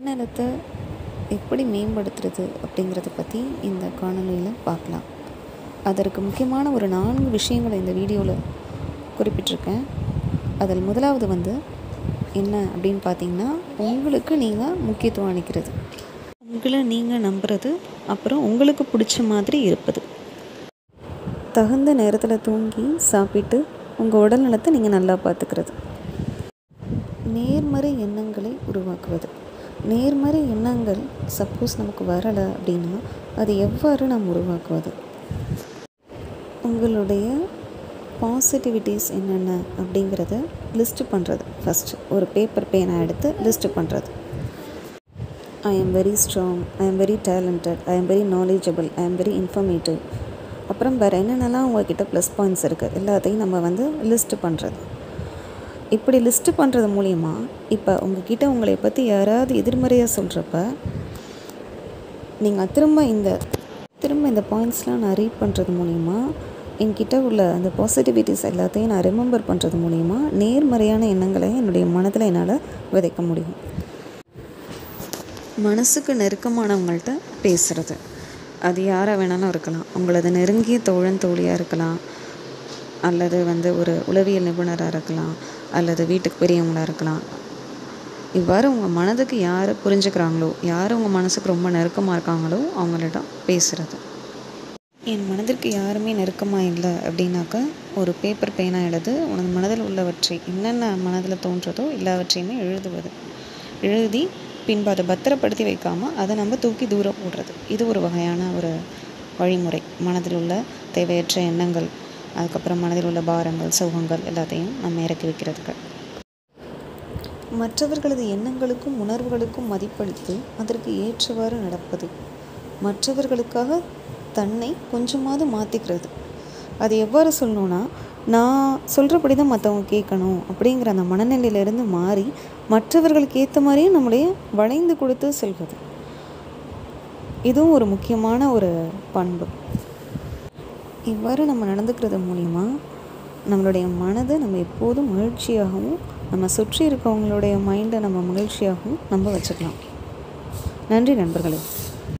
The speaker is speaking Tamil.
மனநலத்தை எப்படி மேம்படுத்துறது அப்படிங்கிறத பற்றி இந்த காணொலியில் பார்க்கலாம். அதற்கு முக்கியமான ஒரு நான்கு விஷயங்களை இந்த வீடியோவில் குறிப்பிட்டிருக்கேன். அதில் முதலாவது வந்து என்ன அப்படின்னு பார்த்தீங்கன்னா உங்களுக்கு நீங்கள் முக்கியத்துவம் அளிக்கிறது. உங்களை நீங்கள் நம்புறது அப்புறம் உங்களுக்கு பிடிச்ச மாதிரி இருப்பது. தகுந்த நேரத்தில் தூங்கி சாப்பிட்டு உங்கள் உடல் நலத்தை நீங்கள் நல்லா பார்த்துக்கிறது நேர்மறை எண்ணங்களை உருவாக்குவது. நேர்மறை எண்ணங்கள் சப்போஸ் நமக்கு வரலை அப்படின்னா அது எவ்வாறு நாம் உருவாக்குவது? உங்களுடைய பாசிட்டிவிட்டிஸ் என்னென்ன அப்படிங்கிறத லிஸ்ட்டு பண்ணுறது ஃபஸ்ட்டு ஒரு பேப்பர் பேனை எடுத்து லிஸ்ட்டு பண்ணுறது ஐ am very strong I am very talented I am very knowledgeable I am very informative அப்புறம் வேறு என்னென்னலாம் உங்கள்கிட்ட ப்ளஸ் பாயிண்ட்ஸ் இருக்குது எல்லாத்தையும் நம்ம வந்து லிஸ்ட்டு பண்ணுறது இப்படி லிஸ்ட்டு பண்ணுறது மூலிமா இப்போ உங்ககிட்ட உங்களை பற்றி யாராவது எதிர்மறையாக சொல்கிறப்ப நீங்கள் திரும்ப இந்த திரும்ப இந்த பாயிண்ட்ஸ்லாம் நான் ரீட் பண்ணுறது மூலிமா என்கிட்ட உள்ள அந்த பாசிட்டிவிட்டிஸ் எல்லாத்தையும் நான் ரிமெம்பர் பண்ணுறது மூலிமா நேர்மறையான எண்ணங்களை என்னுடைய மனதில் என்னால் விதைக்க முடியும். மனசுக்கு நெருக்கமானவங்கள்ட்ட பேசுகிறது அது யாராக வேணாலும் இருக்கலாம். உங்களது நெருங்கிய தோழன் தோழியாக இருக்கலாம். அல்லது வந்து ஒரு உளவியல் நிபுணராக இருக்கலாம். அல்லது வீட்டுக்கு பெரியவங்களாக இருக்கலாம். இவ்வாறு உங்கள் மனதுக்கு யார் புரிஞ்சுக்கிறாங்களோ யார் உங்கள் மனசுக்கு ரொம்ப நெருக்கமாக இருக்காங்களோ அவங்களிடம் பேசுகிறது என் மனதிற்கு யாருமே நெருக்கமாக இல்லை அப்படின்னாக்கா ஒரு பேப்பர் பேனாக எழுது உனது மனதில் உள்ளவற்றை என்னென்ன மனதில் தோன்றதோ எல்லாவற்றையுமே எழுதுவது. எழுதி பின்பு அதை பத்திரப்படுத்தி வைக்காமல் அதை நம்ம தூக்கி தூரம் போடுறது. இது ஒரு வகையான ஒரு வழிமுறை. மனதில் உள்ள தேவையற்ற எண்ணங்கள் அதுக்கப்புறம் மனதில் உள்ள பாரங்கள் சோகங்கள் எல்லாத்தையும் நம்ம இறக்கி வைக்கிறதுக்கு. மற்றவர்களது எண்ணங்களுக்கும் உணர்வுகளுக்கும் மதிப்பளித்து அதற்கு ஏற்றவாறு நடப்பது. மற்றவர்களுக்காக தன்னை கொஞ்சமாவது மாற்றிக்கிறது அது எவ்வாறு சொல்லணுன்னா நான் சொல்கிறபடி தான் மற்றவங்க கேட்கணும் அப்படிங்கிற அந்த மனநிலையிலேருந்து மாறி மற்றவர்களுக்கு ஏற்ற மாதிரியே நம்முடைய வளைந்து கொடுத்து செல்வது. இதுவும் ஒரு முக்கியமான ஒரு பண்பு. இவ்வாறு நம்ம நடந்துக்கிறது மூலிமா நம்மளுடைய மனதை நம்ம எப்போதும் மகிழ்ச்சியாகவும் நம்ம சுற்றி இருக்கவங்களுடைய மைண்டை நம்ம மகிழ்ச்சியாகவும் நம்ம வச்சுக்கலாம். நன்றி நண்பர்களே.